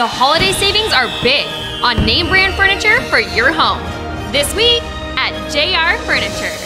The holiday savings are big on name brand furniture for your home. This week at JR Furniture.